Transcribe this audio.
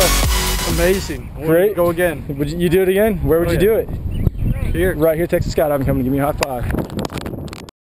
feel? Amazing. Great. Go again. Would you, you do it again? Where would Oh, you yeah. do it? Here. Right here, Texas Scott, I'm company. Give me a high five.